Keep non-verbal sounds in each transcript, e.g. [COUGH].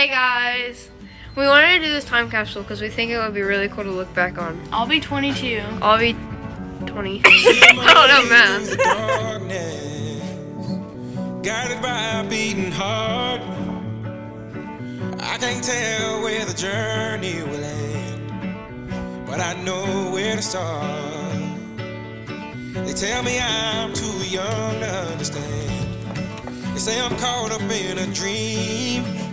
Hey guys! We wanted to do this time capsule because we think it would be really cool to look back on. I'll be 22. I'll be 20. I don't know math. guided by a beating heart. I can't tell where the journey will end, but I know where to start. They tell me I'm too young to understand. They say I'm caught up in a dream.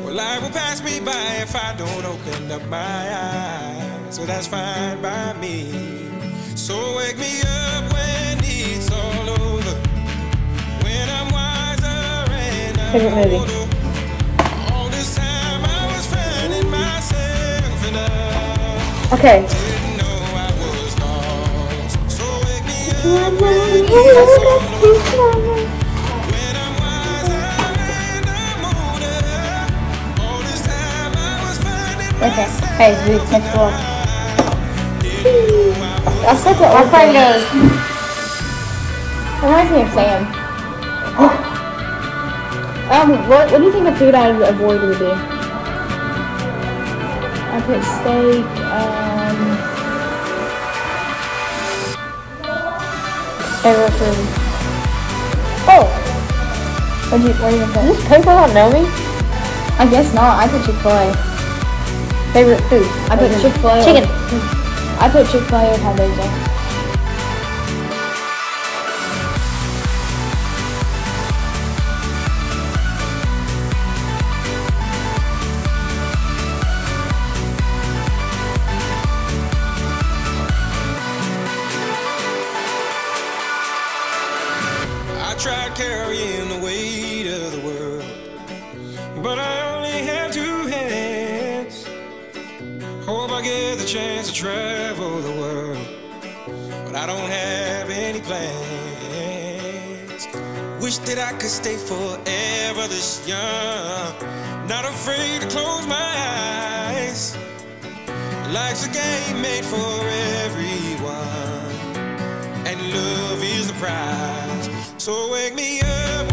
Well, life will pass me by if I don't open up my eyes. So that's fine by me. So wake me up when it's all over. When I'm wiser and I'm Favorite movie? older. All this [LAUGHS] Okay. myself Hey, dude, next one. Didn't I was That's such a My friend goes. Reminds me of Sam. [GASPS] um, what what do you think a food I'd avoid would be? I put steak. Um, favorite food. Oh. What do you what do you think? These people don't know me. I guess not. I put Chick Fil A. Favorite food. I put Chick Fil A. Chicken. Mm. I put Chick Fil A with hot dogs on. I tried carrying the travel the world, but I don't have any plans. Wish that I could stay forever this young, not afraid to close my eyes. Life's a game made for everyone and love is the prize. So wake me up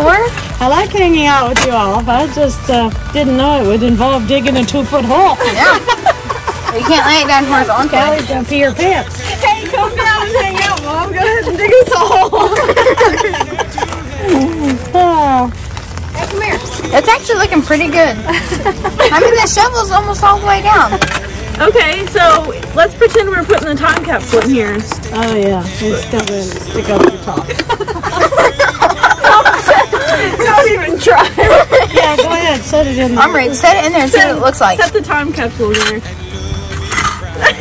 I like hanging out with you all. I just uh, didn't know it would involve digging a two foot hole. [LAUGHS] Yeah. you can't lay it down for his own Kallee's gonna pee your pants. Hey, come down and hang out, Mom. Go ahead and dig us a hole. [LAUGHS] Oh, It's actually looking pretty good. I mean, the shovel's almost all the way down. okay, so let's pretend we're putting the time capsule in here. oh yeah, it's still gonna stick up the top. [LAUGHS] set it in there. I'm ready. Set it in there and see what it looks like. Set the time capsule there.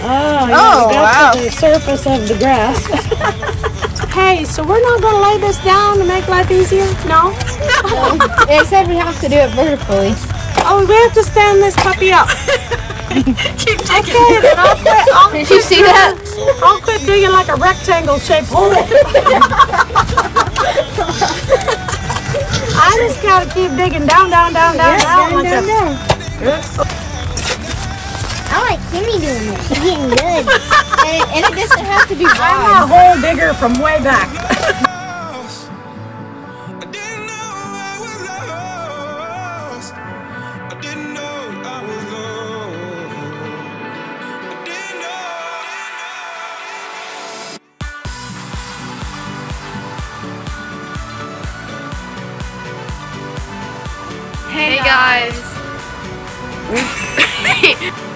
Oh, Oh, wow. to the surface of the grass. [LAUGHS] hey, so we're not gonna lay this down to make life easier? No? No. [LAUGHS] They said we have to do it vertically. Oh, we have to stand this puppy up. [LAUGHS] Keep digging. Okay, then I'll quit, I'll, Did you see that? I'll quit digging like a rectangle shaped hole. I just gotta keep digging down, down, down, down, oh, down. like a- I like Kimmy doing this. She's getting good. [LAUGHS] And, and it doesn't have to be I'm a hole digger from way back. Hey guys. [LAUGHS]